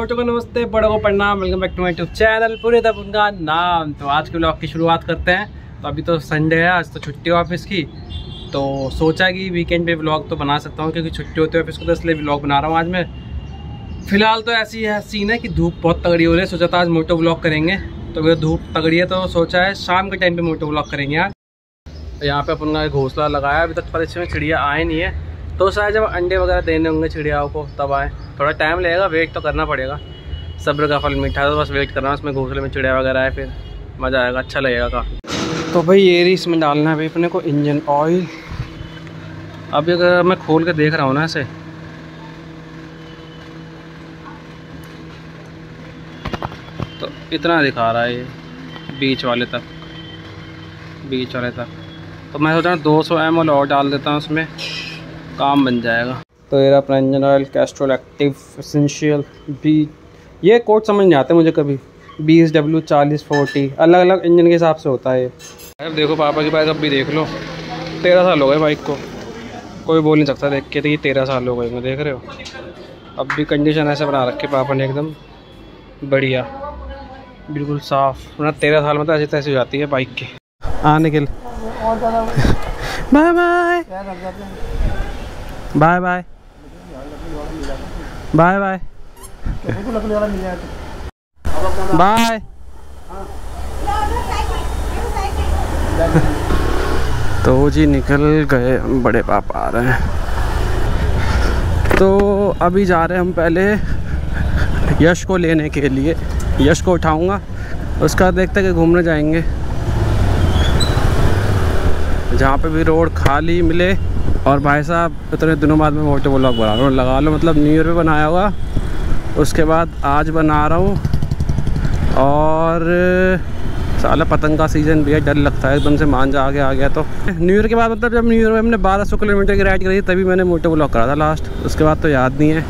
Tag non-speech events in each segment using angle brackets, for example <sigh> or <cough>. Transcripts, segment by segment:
छोटों को नमस्ते, बड़ों को प्रणाम welcome back to my YouTube channel पूरे तब उनका नाम। तो आज के ब्लॉग की शुरुआत करते हैं। तो अभी तो संडे है, आज तो छुट्टी ऑफ़िस की। तो सोचा कि वीकेंड पे ब्लॉग तो बना सकता हूँ, क्योंकि छुट्टी होती है ऑफ़िस को तो इसलिए ब्लॉग बना रहा हूँ आज मैं। फ़िलहाल तो ऐसी है सीन है कि धूप बहुत तगड़ी हो रही है, सोचा था आज मोटो ब्लॉग करेंगे। तो अगर धूप तगड़ी है तो सोचा है शाम के टाइम पर मोटो ब्लॉग करेंगे आज यहाँ पे अपन का घोंसला लगाया, अभी तक पर इसमें चिड़िया आए नहीं है। तो शायद जब अंडे वगैरह देने होंगे चिड़ियाओं को, तब आए। थोड़ा टाइम लगेगा वेट तो करना पड़ेगा। सब्र का फल मीठा तो बस वेट करना, उसमें घोसले में चिड़िया वगैरह आए, फिर मज़ा आएगा अच्छा लगेगा काफ़ी। तो भाई ये इसमें डालना है भाई अपने को इंजन ऑयल अभी अगर मैं खोल के देख रहा हूँ ना ऐसे तो इतना दिखा रहा है ये, बीच वाले तक। बीच वाले तक। तो मैं सोच रहा हूँ दो सौ एम और डाल देता हूँ उसमें काम बन जाएगा। तो ये अपना engine oil Castrol active essential B ये कोड समझ नहीं आते मुझे कभी। बीस डब्ल्यू चालीस फोर्टी अलग अलग इंजन के हिसाब से होता है ये। अब देखो पापा की बाइक अब भी देख लो। तेरह साल हो गए बाइक को। कोई बोल नहीं सकता देख के तो ये तेरह साल हो गए मैं देख रहे हो। अब भी कंडीशन ऐसे बना रखे पापा ने एकदम। बढ़िया। बिल्कुल साफ़। वरना तेरह साल में तो ऐसी तैसी हो जाती है बाइक की। आने के लिए bye bye bye bye. Bye bye. Bye. तो जी निकल गए बड़े पापा आ रहे हैं। तो अभी जा रहे हैं हम पहले यश को लेने के लिए। यश को उठाऊँगा, उसका देखते कि घूमने जाएँगे। जहाँ पे भी रोड खाली मिले और भाई साहब, इतने दिनों बाद मैं मोटे ब्लॉग बना रहा हूँ। लगा लो मतलब न्यू ईयर पे बनाया हुआ। उसके बाद आज बना रहा हूँ। और, साला पतंग का सीज़न भी है, डर लगता है, एकदम से मान जा, आगे आ गया तो। न्यू ईयर के बाद मतलब जब न्यू ईयर में हमने 1200 किलोमीटर की राइड करी, तभी मैंने मोटे ब्लॉग करा था लास्ट उसके बाद तो याद नहीं है,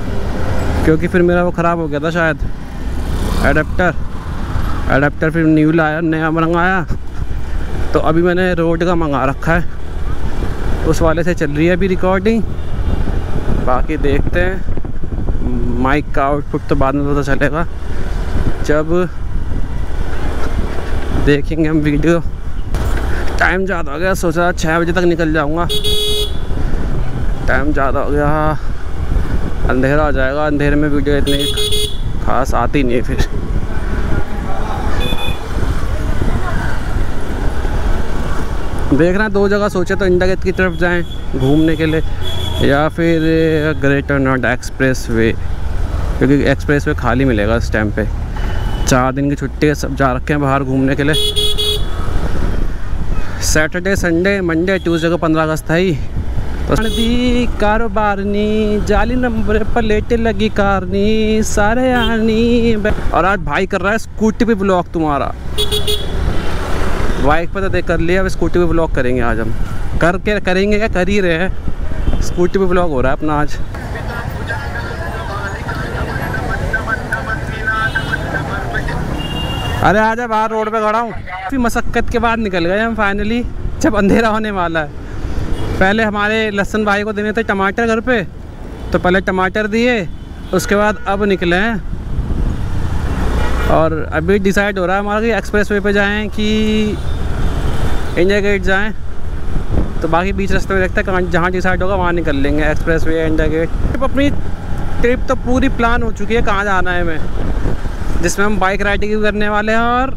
क्योंकि फिर मेरा वो ख़राब हो गया था शायद। एडेप्टर एडेप्टर फिर न्यू लाया, नया मंगाया तो अभी मैंने रोड का मंगा रखा है। उस वाले से चल रही है अभी रिकॉर्डिंग बाकी देखते हैं। माइक का आउटपुट तो बाद में पता चलेगा। जब देखेंगे हम वीडियो टाइम ज़्यादा हो गया, सोचा छः बजे तक निकल जाऊँगा। टाइम ज़्यादा हो गया। अंधेरा हो जाएगा, अंधेरे में वीडियो इतनी खास आती नहीं है फिर। देखना दो जगह सोचे तो इंडिया गेट की तरफ़ जाएँ घूमने के लिए, या फिर ग्रेटर नोएडा एक्सप्रेस वे क्योंकि एक्सप्रेस वे खाली मिलेगा इस टाइम पे। चार दिन की छुट्टी सब जा रखे हैं बाहर घूमने के लिए। सैटरडे संडे मंडे ट्यूसडे को पंद्रह अगस्त है ही। दी कारोबारनी, जाली नंबर पर लेटे लगी कारनी, सारे आनी। और आज भाई कर रहा है स्कूटी पे ब्लॉक तुम्हारा। बाइक पर तो देख कर लिया, अब स्कूटी पे ब्लॉग करेंगे आज हम। करके करेंगे क्या? कर ही रहे हैं। स्कूटी पे ब्लॉग हो रहा है अपना आज। अरे आजा बाहर रोड पे खड़ा हूँ। काफ़ी मशक्क़त के बाद निकल गए हम फाइनली जब अंधेरा होने वाला है। पहले हमारे लहसन भाई को देने थे टमाटर घर पे तो पहले टमाटर दिए, उसके बाद अब निकले हैं। और अभी डिसाइड हो रहा है हमारा कि एक्सप्रेस वे पर जाएँ कि इंडिया गेट जाएँ। तो बाकी बीच रास्ते में देखते हैं जहाँ डिसाइड होगा, वहाँ निकल लेंगे express way India gate trip अपनी ट्रिप तो पूरी प्लान हो चुकी है कहाँ जाना है हमें। जिसमें हम बाइक राइडिंग भी करने वाले हैं और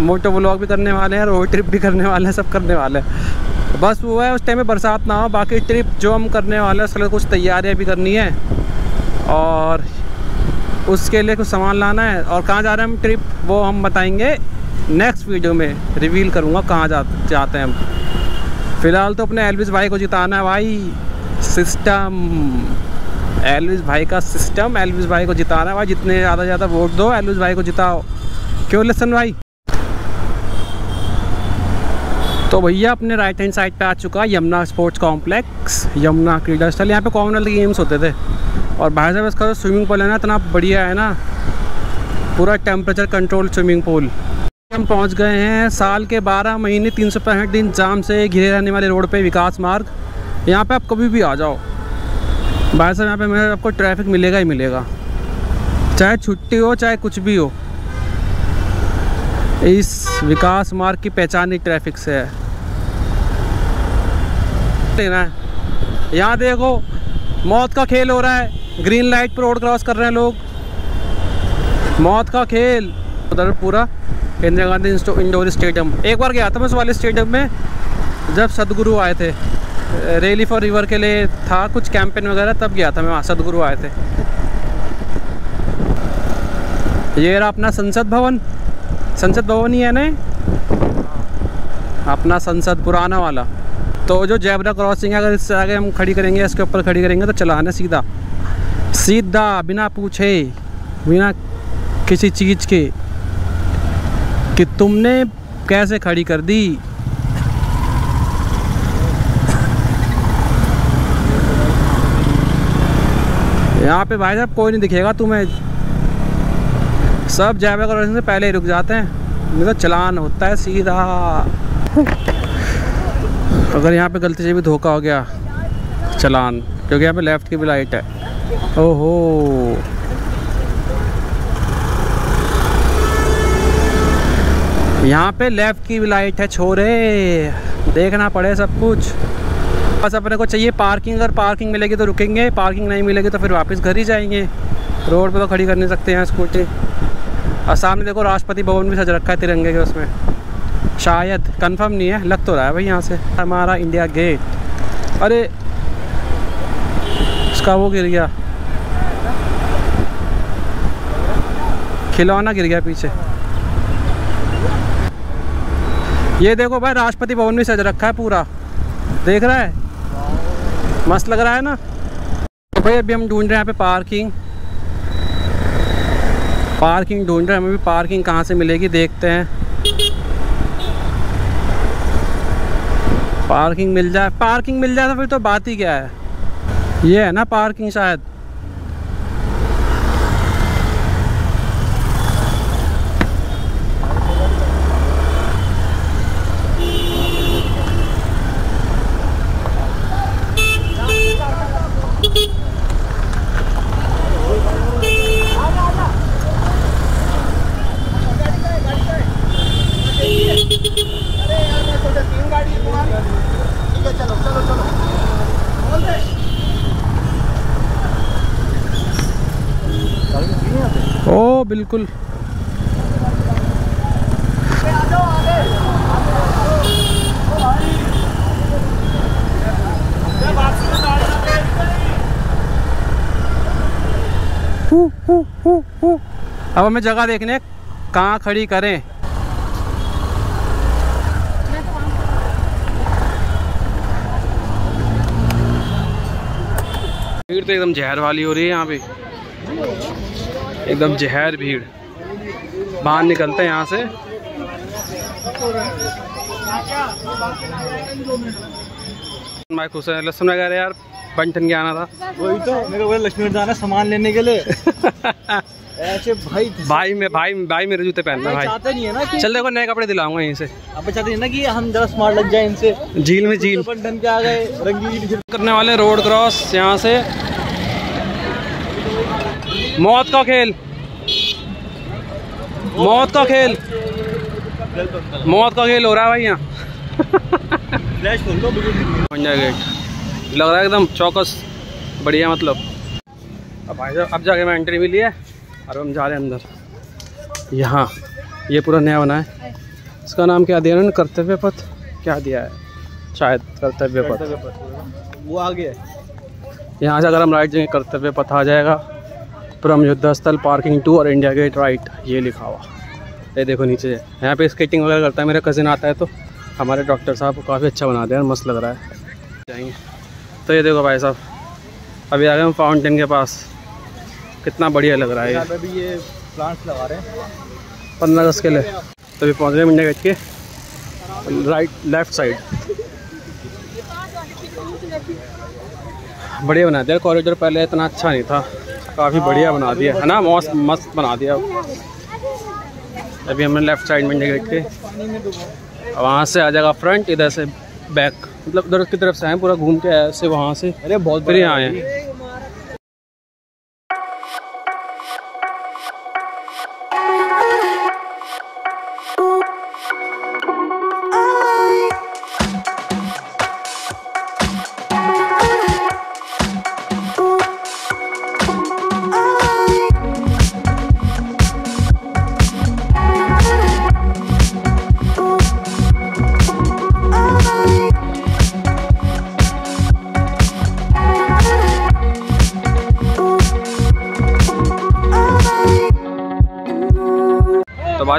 मोटो ब्लॉग भी करने वाले हैं रोड ट्रिप भी करने वाले हैं, सब करने वाले हैं। बस वो है, उस टाइम में बरसात ना हो, बाकी ट्रिप जो हम करने वाले हैं उसके लिए कुछ तैयारियाँ भी करनी है। और उसके लिए कुछ सामान लाना है और कहाँ जा रहे हैं हम ट्रिप, वो हम बताएँगे। नेक्स्ट वीडियो में रिवील करूँगा कहाँ जा, जाते हैं हम। फ़िलहाल तो अपने एलविस भाई को जिताना है भाई। सिस्टम। एलविस भाई का सिस्टम, एलविस भाई को जिताना है भाई। जितने ज़्यादा ज़्यादा वोट दो, एलविस भाई को जिताओ। क्यों लसन भाई? तो भैया, अपने राइट हैंड साइड पे आ चुका है यमुना स्पोर्ट्स कॉम्प्लेक्स यमुना क्रीडा स्थल यहाँ पे कॉमनवेल्थ गेम्स होते थे। और भाई साहब इसका जो स्विमिंग पूल है ना, इतना बढ़िया है ना। पूरा टेम्परेचर कंट्रोल स्विमिंग पूल हम पहुँच गए हैं साल के 12 महीने, तीन सौ पैंसठ दिन जाम से घिरे रहने वाले रोड पे विकास मार्ग। यहाँ पे आप कभी भी आ जाओ। भाई साहब यहाँ पे मेरे आपको ट्रैफ़िक मिलेगा ही मिलेगा। चाहे छुट्टी हो, चाहे कुछ भी हो, इस विकास मार्ग की पहचान ही ट्रैफ़िक से है। लेना है यहाँ देखो, मौत का खेल हो रहा है। ग्रीन लाइट पर रोड क्रॉस कर रहे हैं लोग। मौत का खेल। उधर पूरा इंदिरा गांधी इंडोर स्टेडियम। एक बार गया था मैं उस वाले स्टेडियम में, जब सदगुरु आए थे। रैली फॉर रिवर के लिए था, कुछ कैंपेन वगैरह, तब गया था मैं वहाँ, सदगुरु आए थे। ये रहा अपना संसद भवन। संसद भवन ही है ना अपना संसद पुराना वाला। तो जो जैबरा क्रॉसिंग है, अगर इससे आगे हम खड़ी करेंगे, इसके ऊपर खड़ी करेंगे तो चलाना सीधा। सीधा, बिना पूछे, बिना किसी चीज़ के, कि तुमने कैसे खड़ी कर दी? यहाँ पे भाई साहब कोई नहीं दिखेगा तुम्हें। सब क्रॉसिंग से पहले ही रुक जाते हैं। नहीं तो चलान होता है सीधा। अगर यहाँ पे गलती से भी धोखा हो गया, चलान, क्योंकि यहाँ पे लेफ़्ट की भी लाइट है। ओहो। यहाँ पे लेफ़्ट की भी लाइट है छोरे। देखना पड़े सब कुछ। बस अपने को चाहिए पार्किंग अगर पार्किंग मिलेगी तो रुकेंगे पार्किंग नहीं मिलेगी तो फिर वापस घर ही जाएँगे। रोड पे तो खड़ी कर नहीं सकते हैं स्कूटी और सामने देखो राष्ट्रपति भवन भी सज रखा है तिरंगे के उसमें। शायद कंफर्म नहीं है, लग तो रहा है भाई यहाँ से। हमारा इंडिया गेट अरे उसका वो गिर गया। खिलौना गिर गया पीछे। ये देखो भाई, राष्ट्रपति भवन भी सज रखा है पूरा। देख रहा है? मस्त लग रहा है ना? तो भाई, अभी हम ढूंढ रहे हैं यहाँ पे पार्किंग। पार्किंग ढूंढ रहे हैं, हमें भी पार्किंग कहाँ से मिलेगी, देखते हैं। पार्किंग मिल जाए, पार्किंग मिल जाए तो फिर तो बात ही क्या है? ये है ना पार्किंग शायद। बिल्कुल। अब हमें जगह देखने, कहाँ खड़ी करें? भीड़ तो एकदम जहर वाली हो रही है यहाँ पे। एकदम जहर भीड़। बाहर निकलते हैं यहाँ से। मैं खुश है लहसुन वगैरह यार बंटन के आना था। वही तो मेरे को लक्ष्मी जाना सामान लेने के लिए। <laughs> ऐसे भाई भाई मैं भाई भाई मेरे जूते पहनना भाई चाहता नहीं है ना कि चल देखो नए कपड़े दिलाऊँगा यहीं से। अब चाहते नहीं ना कि हम जरा स्मार्ट लग जाए इनसे। झील में झील। बंटन के आ गए रंगीन करने वाले रोड क्रॉस यहाँ से। मौत का खेल। मौत का खेल। मौत का खेल हो रहा है भाई यहाँ। फ्लैश खोल दो बिल्कुल इंडिया गेट लग रहा है एकदम चौकस बढ़िया मतलब। अब भाई साहब अब जाके मैं एंट्री भी लिया और हम जा रहे हैं अंदर। यहाँ ये पूरा नया बना है। इसका नाम क्या दिया उन्होंने? कर्तव्य पथ? क्या दिया है? शायद कर्तव्य पथ। वो आगे यहाँ से अगर हम राइट जाएँगे कर्तव्य पथ आ जाएगा। परम युद्ध स्थल पार्किंग टू और इंडिया गेट राइट ये लिखा हुआ। ये देखो नीचे यहाँ पे स्केटिंग वगैरह करता है मेरा कज़िन आता है तो हमारे डॉक्टर साहब को काफ़ी अच्छा बना दिया मस्त लग रहा है। जाएँगे। तो ये देखो भाई साहब अभी आ गए हम फाउंटेन के पास। कितना बढ़िया लग रहा है ये। यहाँ पे भी ये प्लांट्स लगा रहे हैं। पंद्रह अगस्त के लिए तो अभी पहुँच गए इंडिया गेट के राइट लेफ़्ट साइड बढ़िया बना दिया कॉरिडोर पहले इतना अच्छा नहीं था। काफ़ी बढ़िया बना दिया है ना मस्त मस्त बना दिया। अभी हमने लेफ़्ट साइड में गेट के वहाँ से आ जाएगा फ्रंट इधर से बैक मतलब उधर की तरफ़ से आए पूरा घूम के आए ऐसे वहाँ से अरे बहुत बढ़िया आए हैं।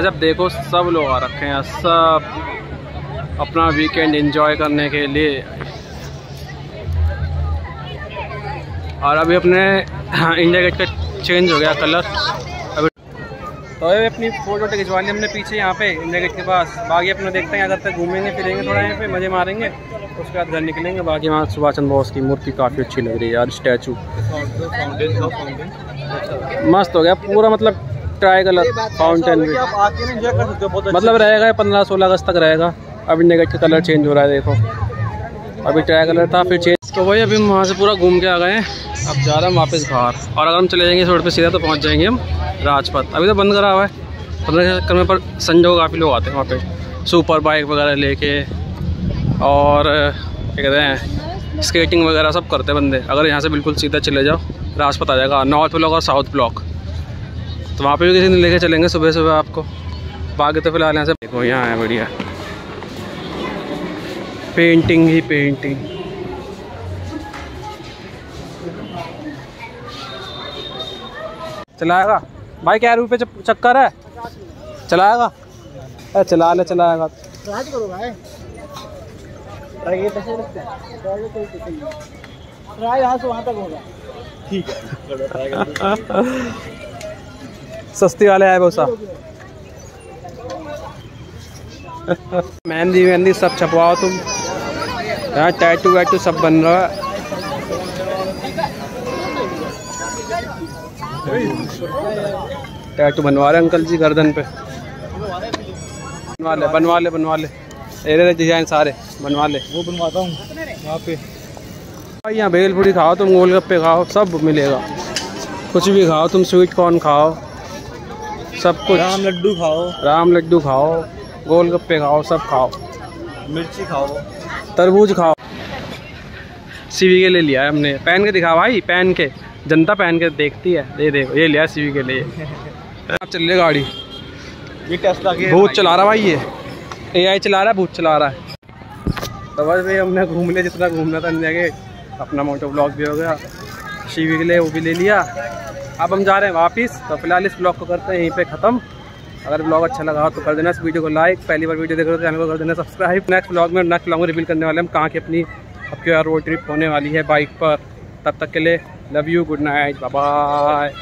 भाई जब देखो सब लोग आ रखे हैं। सब अपना वीकेंड एंजॉय करने के लिए। और अभी अपने इंडिया गेट का चेंज हो गया कलर अभी तो अभी अपनी फ़ोटो खिंचवा ली हमने पीछे यहाँ पे इंडिया गेट के पास। बाकी अपने देखते हैं अगर तक घूमेंगे फिरेंगे थोड़ा यहाँ पे मज़े मारेंगे। उसके बाद घर निकलेंगे। बाकी वहाँ सुभाष चंद्र बोस की मूर्ति काफ़ी अच्छी लग रही है यार स्टैचू। मस्त हो गया पूरा मतलब ट्राई कलर फाउंटेन भी। मतलब रहेगा पंद्रह सोलह अगस्त तक रहेगा। अभी इंडिया गेट का कलर चेंज हो रहा है देखो। अभी ट्राई कलर था फिर चेंज तो भाई अभी हम वहाँ से पूरा घूम के आ गए हैं। अब जा रहे हैं वापस बाहर और अगर हम चले जाएँगे इस रोड पे सीधा तो पहुँच जाएँगे हम राजपथ। अभी तो बंद करा हुआ है। पंद्रह के चक्कर में पर संजय को काफ़ी लोग आते हैं वहाँ पे। सुपर बाइक वगैरह लेके। और क्या कहते हैं स्केटिंग वगैरह सब करते हैं बंदे। अगर यहाँ से बिल्कुल सीधा चले जाओ राजपथ आ जाएगा। नॉर्थ ब्लॉक और साउथ ब्लॉक तो वहाँ पे भी किसी दिन लेके चलेंगे सुबह सुबह आपको। बाकी तो फ़िलहाल यहाँ से देखो यहाँ है बढ़िया। पेंटिंग ही पेंटिंग चलाएगा? भाई क्या रुपये चक्कर है? चलाएगा? अरे चला ले चलाएगा। ट्राई यहाँ से वहाँ तक होगा। ठीक है। सस्ती वाले आए बहुत सा मेहंदी मेहंदी सब छपवाओ तुम। यहाँ टैटू वैटू सब बन रहा है। टैटू बनवा रहे अंकल जी गर्दन पे। बनवा ले बनवा ले बनवा ले। एरे डिज़ाइन सारे बनवा ले। वो बनवाता हूँ वहाँ पे। भाई यहाँ भेलपूरी खाओ तुम गोलगप्पे खाओ सब मिलेगा। कुछ भी खाओ तुम स्वीट कॉर्न खाओ। सब कुछ। राम लड्डू खाओ। राम लड्डू खाओ गोलगप्पे खाओ सब खाओ। मिर्ची खाओ। तरबूज खाओ। सीवी के लिए लिया है हमने। पहन के दिखा भाई पहन के। जनता पहन के देखती है। ये देखो ये लिया सीवी के लिए। अब चल रही गाड़ी। ये टेस्ला के भूत चला रहा भाई ये। एआई चला रहा है भूत चला रहा है। तो बस भाई हमने घूम लिया जितना घूमना था अपना मोटो ब्लॉग भी हो गया। सीवी के लिए वो भी ले लिया। अब हम जा रहे हैं वापस तो फ़िलहाल इस ब्लॉग को करते हैं, यहीं पे ख़त्म। अगर ब्लॉग अच्छा लगा हो तो कर देना इस वीडियो को लाइक पहली बार वीडियो देख रहे हो तो चैनल को कर देना सब्सक्राइब नेक्स्ट ब्लॉग में नेक्स्ट ब्लॉग में रिवील करने वाले हम, कहाँ की अपनी, अब क्यों रोड ट्रिप होने वाली है बाइक पर। तब तक के लिए love you good night bye